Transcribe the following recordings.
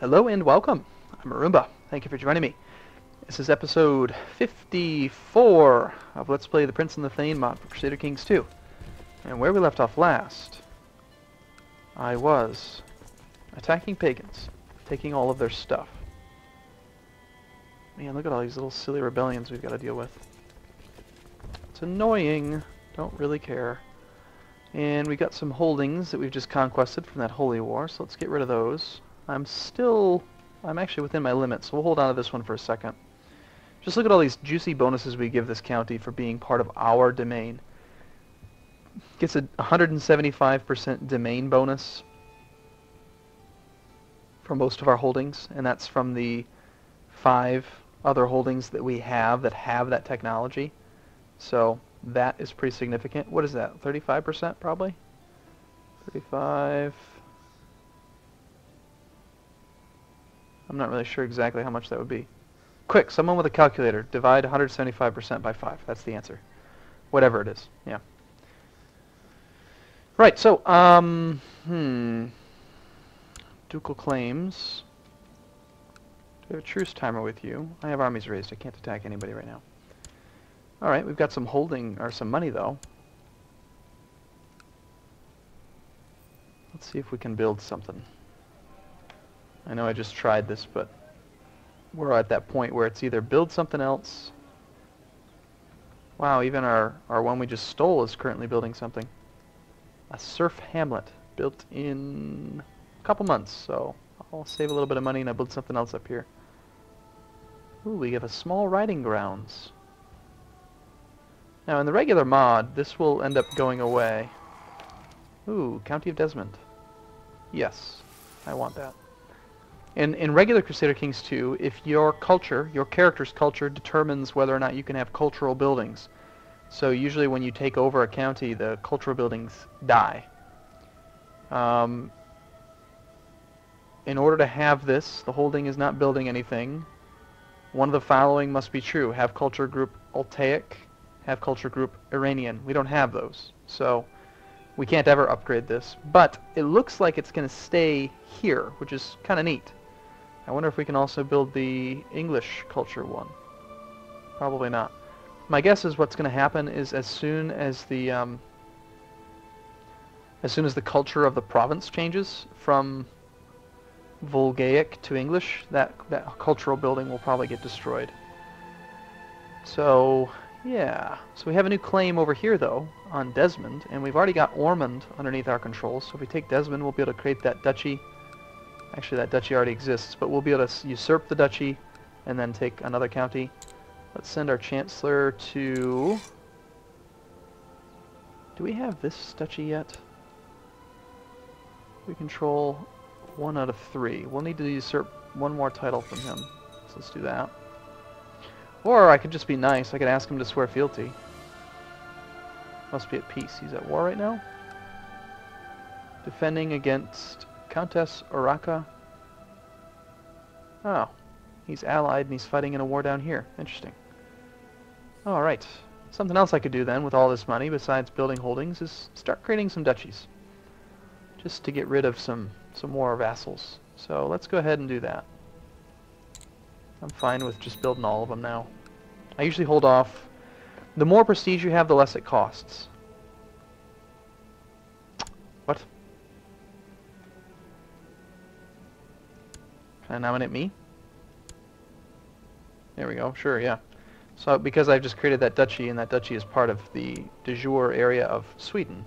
Hello and welcome. I'm Arumba. Thank you for joining me. This is episode 54 of Let's Play the Prince and the Thane mod for Crusader Kings 2. And where we left off last, I was attacking pagans, taking all of their stuff. Man, look at all these little silly rebellions we've got to deal with. It's annoying. Don't really care. And we got some holdings that we've just conquested from that holy war, so let's get rid of those. I'm still... I'm actually within my limits, so we'll hold on to this one for a second. Just look at all these juicy bonuses we give this county for being part of our domain. Gets a 175% domain bonus for most of our holdings, and that's from the five other holdings that we have that have that technology. So that is pretty significant. What is that? 35% probably? 35... I'm not really sure exactly how much that would be. Quick, someone with a calculator. Divide 175% by 5. That's the answer. Whatever it is. Yeah. Right, so, um, hmm. Ducal claims. Do we have a truce timer with you? I have armies raised. I can't attack anybody right now. Alright, we've got some holding, or some money though. Let's see if we can build something. I know I just tried this, but we're at that point where it's either build something else. Wow, even our, our one we just stole is currently building something. A serf hamlet built in a couple months, so I'll save a little bit of money and I build something else up here. Ooh, we have a small riding grounds. Now in the regular mod, this will end up going away. Ooh, County of Desmond. Yes, I want that. In, in regular Crusader Kings 2, if your culture, your character's culture, determines whether or not you can have cultural buildings. So usually when you take over a county, the cultural buildings die. Um, in order to have this, the holding is not building anything. One of the following must be true. Have culture group Altaic, have culture group Iranian. We don't have those. So we can't ever upgrade this. But it looks like it's going to stay here, which is kind of neat. I wonder if we can also build the English culture one. Probably not. My guess is what's going to happen is as soon as the um, as soon as the culture of the province changes from Vulgaic to English, that that cultural building will probably get destroyed. So yeah, so we have a new claim over here though on Desmond, and we've already got Ormond underneath our control. So if we take Desmond, we'll be able to create that duchy Actually, that duchy already exists, but we'll be able to usurp the duchy and then take another county. Let's send our chancellor to... Do we have this duchy yet? We control one out of three. We'll need to usurp one more title from him. So let's do that. Or I could just be nice. I could ask him to swear fealty. Must be at peace. He's at war right now. Defending against Countess Urraca. Oh, he's allied and he's fighting in a war down here. Interesting. Alright. Something else I could do then with all this money besides building holdings is start creating some duchies. Just to get rid of some, some more vassals. So let's go ahead and do that. I'm fine with just building all of them now. I usually hold off. The more prestige you have, the less it costs. Can I nominate me? There we go. Sure, yeah. So because I've just created that duchy, and that duchy is part of the de jure area of Sweden,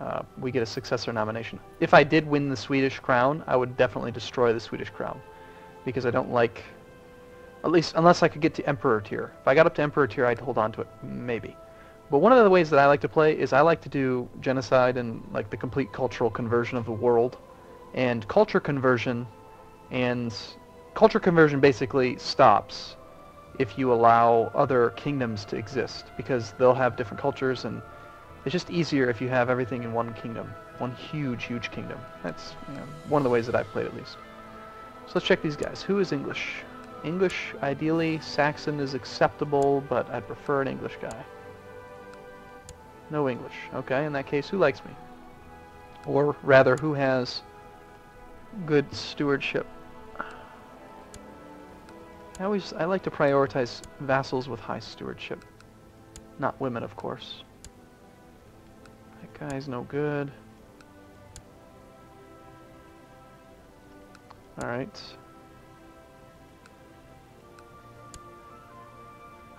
uh, we get a successor nomination. If I did win the Swedish crown, I would definitely destroy the Swedish crown, because I don't like, at least unless I could get to Emperor tier. If I got up to Emperor tier, I'd hold on to it, maybe. But one of the ways that I like to play is I like to do genocide and like the complete cultural conversion of the world, and culture conversion and culture conversion basically stops if you allow other kingdoms to exist because they'll have different cultures and it's just easier if you have everything in one kingdom, one huge, huge kingdom. That's you know, one of the ways that I've played at least. So let's check these guys. Who is English? English, ideally, Saxon is acceptable, but I'd prefer an English guy. No English. Okay, in that case, who likes me? Or rather, who has good stewardship I always I like to prioritize vassals with high stewardship. Not women, of course. That guy's no good. Alright.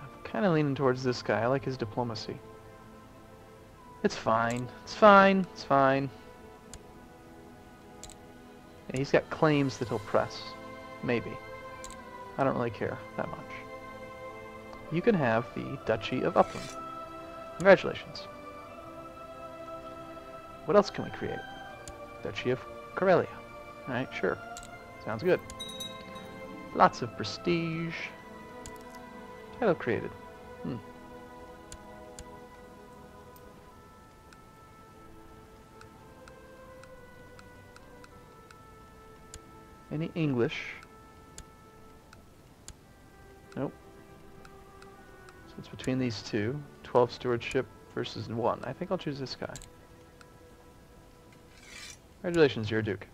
I'm kind of leaning towards this guy. I like his diplomacy. It's fine. It's fine. It's fine. Yeah, he's got claims that he'll press. Maybe. I don't really care that much. You can have the Duchy of Upland. Congratulations. What else can we create? Duchy of Karelia. Alright, sure. Sounds good. Lots of prestige. Title created. Hmm. Any English? Nope. So it's between these two. 12 stewardship versus 1. I think I'll choose this guy. Congratulations, you're a duke.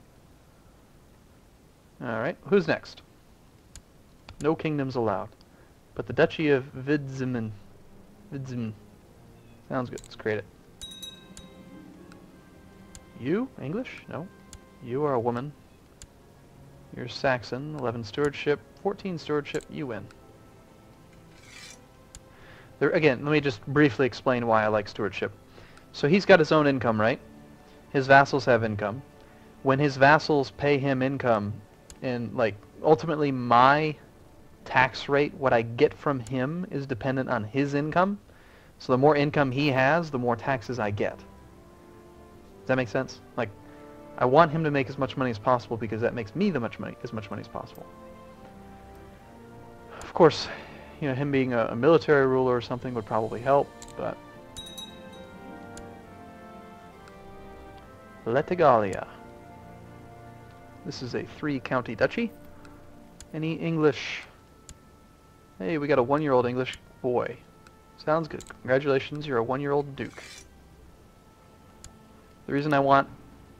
Alright, who's next? No kingdoms allowed. But the Duchy of Vidzeman. Vidzeman. Sounds good, let's create it. You? English? No. You are a woman. You're Saxon. 11 stewardship. 14 stewardship. You win. There, again, let me just briefly explain why I like stewardship. So he's got his own income, right? His vassals have income. When his vassals pay him income, and like ultimately my tax rate, what I get from him is dependent on his income. So the more income he has, the more taxes I get. Does that make sense? Like, I want him to make as much money as possible because that makes me the much money, as much money as possible. Of course, you know, him being a, a military ruler or something would probably help, but... Letigalia. This is a three-county duchy. Any English... Hey, we got a one-year-old English boy. Sounds good. Congratulations, you're a one-year-old duke. The reason I want...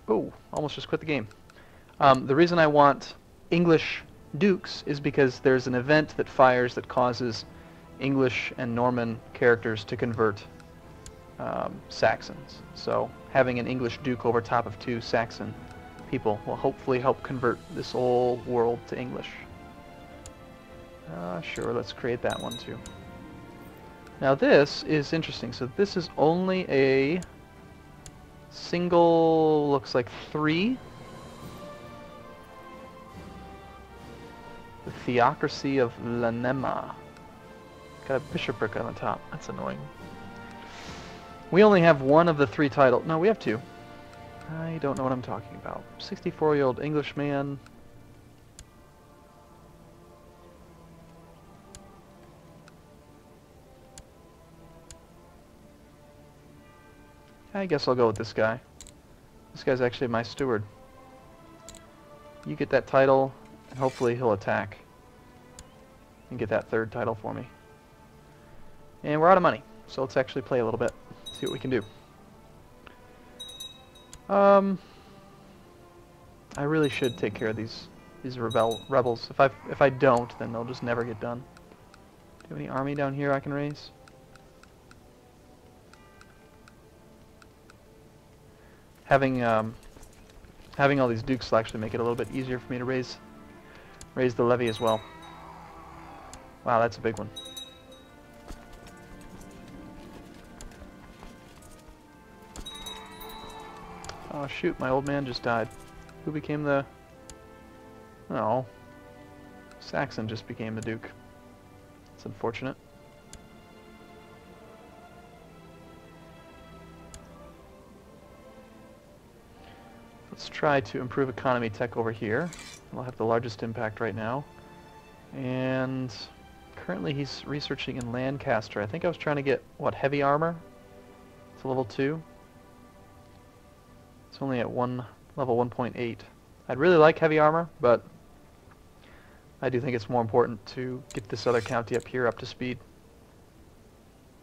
Oh, almost just quit the game. Um, the reason I want English dukes is because there's an event that fires that causes English and Norman characters to convert um, Saxons. So having an English duke over top of two Saxon people will hopefully help convert this whole world to English. Uh, sure, let's create that one too. Now this is interesting. So this is only a single, looks like three Theocracy of Lanema. Got a bishopric on the top. That's annoying. We only have one of the three titles. No, we have two. I don't know what I'm talking about. 64-year-old Englishman. I guess I'll go with this guy. This guy's actually my steward. You get that title, and hopefully he'll attack and get that third title for me. And we're out of money, so let's actually play a little bit, see what we can do. Um, I really should take care of these these rebel rebels. If I if I don't, then they'll just never get done. Do you have any army down here I can raise? Having um, having all these dukes will actually make it a little bit easier for me to raise raise the levy as well. Wow, that's a big one. Oh shoot, my old man just died. Who became the... Oh. Saxon just became the Duke. It's unfortunate. Let's try to improve economy tech over here. We'll have the largest impact right now. And currently he's researching in Lancaster. I think I was trying to get, what, heavy armor? It's level 2. It's only at one level 1.8. I'd really like heavy armor, but I do think it's more important to get this other county up here up to speed.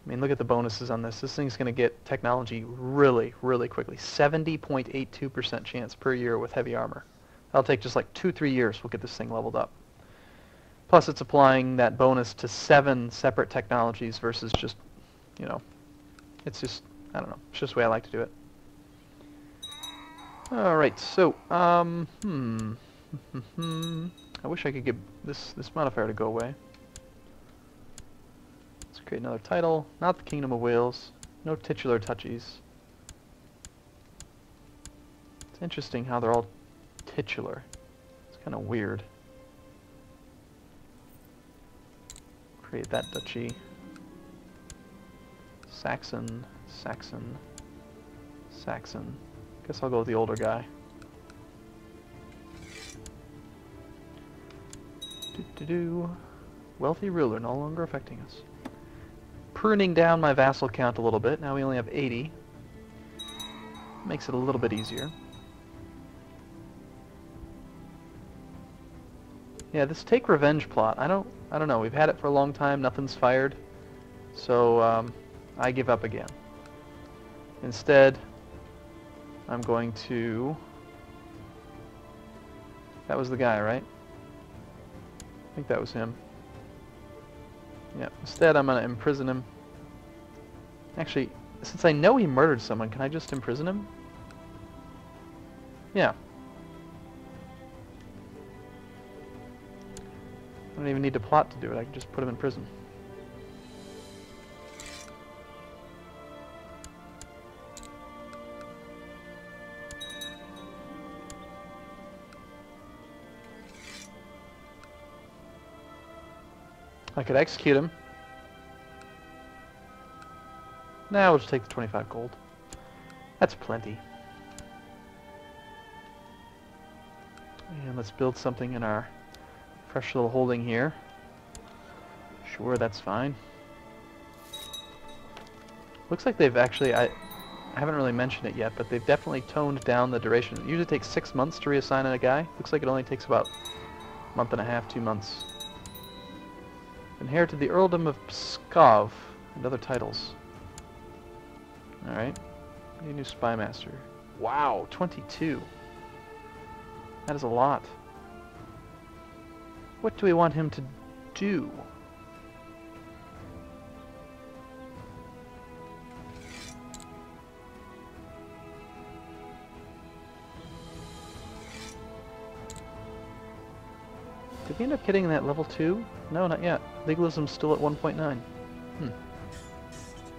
I mean, look at the bonuses on this. This thing's going to get technology really, really quickly. 70.82% chance per year with heavy armor. That'll take just like two, three years. We'll get this thing leveled up. Plus, it's applying that bonus to seven separate technologies versus just, you know, it's just, I don't know, it's just the way I like to do it. Alright, so, um, hmm. I wish I could get this, this modifier to go away. Let's create another title. Not the Kingdom of Wales. No titular duchies. It's interesting how they're all titular. It's kind of weird. Create that duchy. Saxon, Saxon, Saxon. Guess I'll go with the older guy. Do do do. Wealthy ruler no longer affecting us. Pruning down my vassal count a little bit. Now we only have 80. Makes it a little bit easier. Yeah, this take revenge plot. I don't. I don't know. We've had it for a long time. Nothing's fired. So um, I give up again. Instead, I'm going to... That was the guy, right? I think that was him. Yeah, instead I'm going to imprison him. Actually, since I know he murdered someone, can I just imprison him? Yeah. Don't even need to plot to do it, I can just put him in prison. I could execute him. Now we'll just take the 25 gold. That's plenty. And let's build something in our fresh little holding here. Sure, that's fine. Looks like they've actually, I, I haven't really mentioned it yet, but they've definitely toned down the duration. It usually takes six months to reassign a guy. Looks like it only takes about a month and a half, two months. Inherited the earldom of Pskov and other titles. Alright. A new spy master. Wow, 22. That is a lot. What do we want him to do? Did we end up getting that level 2? No, not yet. Legalism's still at 1.9. Hmm.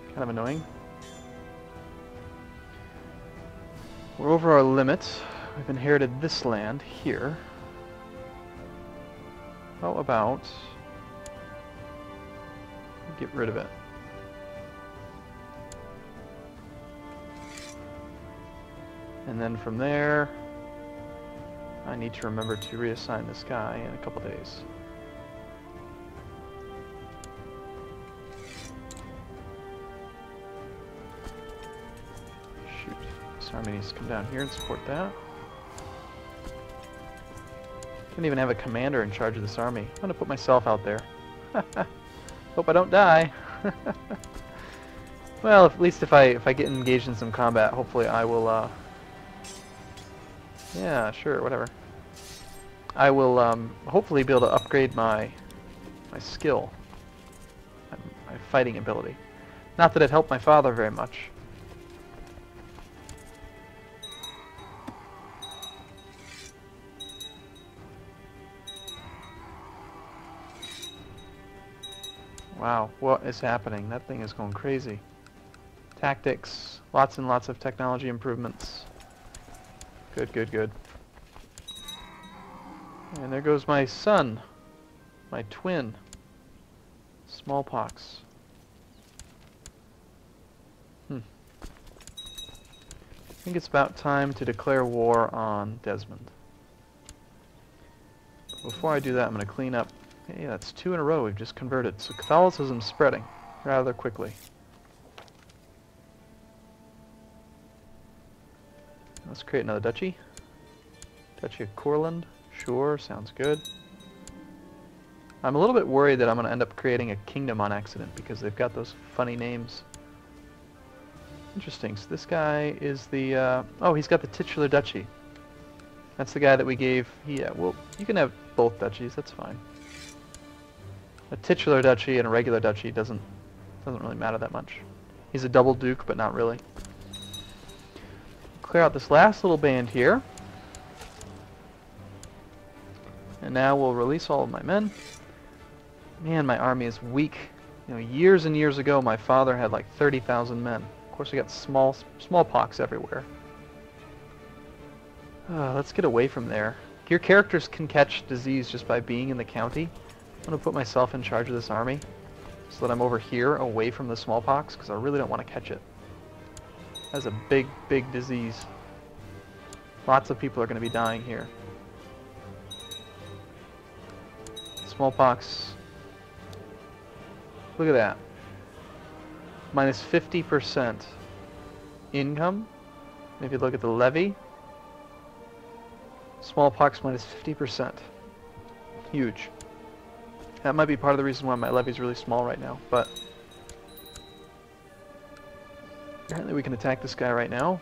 Kind of annoying. We're over our limit. We've inherited this land here. How about... Get rid of it. And then from there, I need to remember to reassign this guy in a couple days. Shoot. This army needs to come down here and support that. I don't even have a commander in charge of this army. I'm gonna put myself out there. Hope I don't die. well, at least if I if I get engaged in some combat, hopefully I will uh, yeah, sure, whatever. I will um, hopefully be able to upgrade my my skill, my, my fighting ability. Not that it helped my father very much. Wow, what is happening? That thing is going crazy. Tactics, lots and lots of technology improvements. Good, good, good. And there goes my son. My twin. Smallpox. Hmm. I think it's about time to declare war on Desmond. Before I do that, I'm going to clean up. Hey, that's two in a row we've just converted. So Catholicism's spreading rather quickly. Let's create another duchy. Duchy of Courland. Sure, sounds good. I'm a little bit worried that I'm going to end up creating a kingdom on accident because they've got those funny names. Interesting. So this guy is the... Uh, oh, he's got the titular duchy. That's the guy that we gave... Yeah, well, you can have both duchies. That's fine. A titular duchy and a regular duchy doesn't doesn't really matter that much. He's a double duke, but not really. Clear out this last little band here. And now we'll release all of my men. Man, my army is weak. You know, years and years ago, my father had like 30,000 men. Of course, we got small smallpox everywhere. Uh, let's get away from there. Your characters can catch disease just by being in the county. I'm to put myself in charge of this army so that I'm over here away from the smallpox because I really don't want to catch it. That's a big, big disease. Lots of people are going to be dying here. Smallpox. Look at that. Minus 50% income. if you look at the levy, smallpox minus 50%. Huge. That might be part of the reason why my levy is really small right now, but apparently we can attack this guy right now.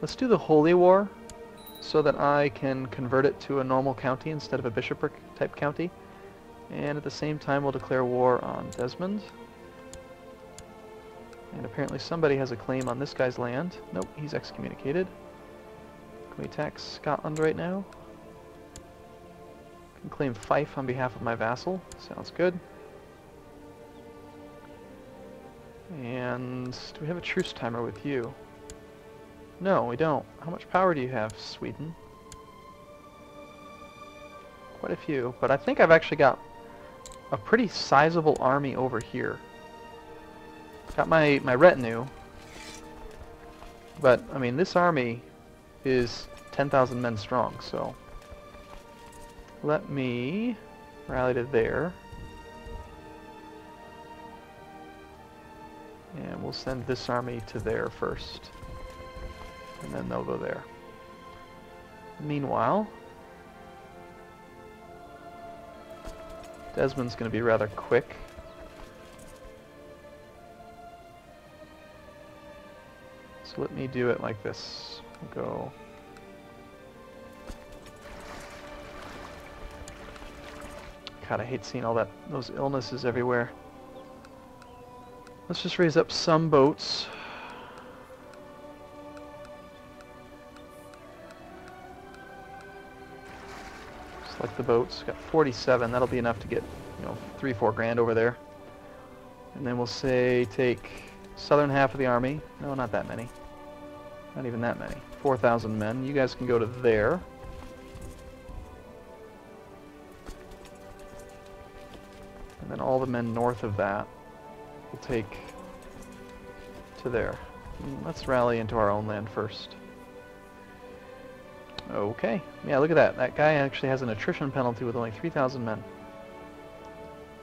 Let's do the Holy War so that I can convert it to a normal county instead of a bishopric type county. And at the same time we'll declare war on Desmond. And apparently somebody has a claim on this guy's land. Nope, he's excommunicated. Can we attack Scotland right now? Can claim Fife on behalf of my vassal. Sounds good. And do we have a truce timer with you? No, we don't. How much power do you have, Sweden? Quite a few, but I think I've actually got a pretty sizable army over here. Got my, my retinue, but, I mean, this army is 10,000 men strong, so... Let me rally to there. And we'll send this army to there first and then they'll go there. Meanwhile, Desmond's going to be rather quick. So let me do it like this. We'll go... God, I hate seeing all that those illnesses everywhere. Let's just raise up some boats. Select the boats. Got 47. That'll be enough to get, you know, three, four grand over there. And then we'll say take southern half of the army. No, not that many. Not even that many. 4,000 men. You guys can go to there. And then all the men north of that will take to there. Hmm, let's rally into our own land first. Okay. Yeah, look at that. That guy actually has an attrition penalty with only 3,000 men.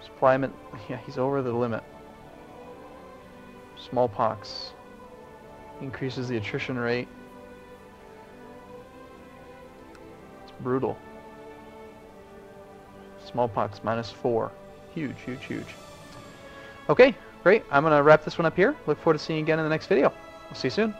Supply yeah, he's over the limit. Smallpox. Increases the attrition rate. It's brutal. Smallpox minus four. Huge, huge, huge. Okay, great. I'm going to wrap this one up here. Look forward to seeing you again in the next video. We'll see you soon.